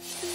you